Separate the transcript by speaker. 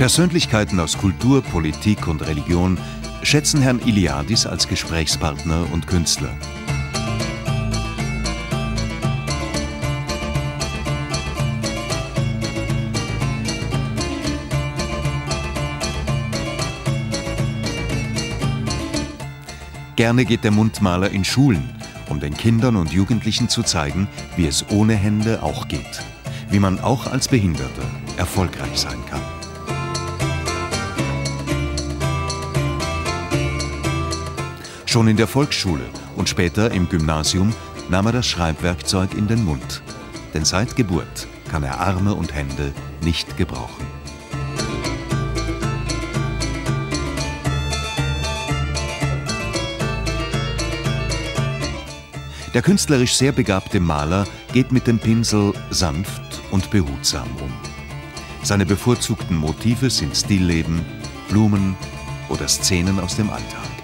Speaker 1: Persönlichkeiten aus Kultur, Politik und Religion schätzen Herrn Iliadis als Gesprächspartner und Künstler. Gerne geht der Mundmaler in Schulen, um den Kindern und Jugendlichen zu zeigen, wie es ohne Hände auch geht, wie man auch als Behinderter erfolgreich sein kann. Schon in der Volksschule und später im Gymnasium nahm er das Schreibwerkzeug in den Mund. Denn seit Geburt kann er Arme und Hände nicht gebrauchen. Der künstlerisch sehr begabte Maler geht mit dem Pinsel sanft und behutsam um. Seine bevorzugten Motive sind Stillleben, Blumen oder Szenen aus dem Alltag.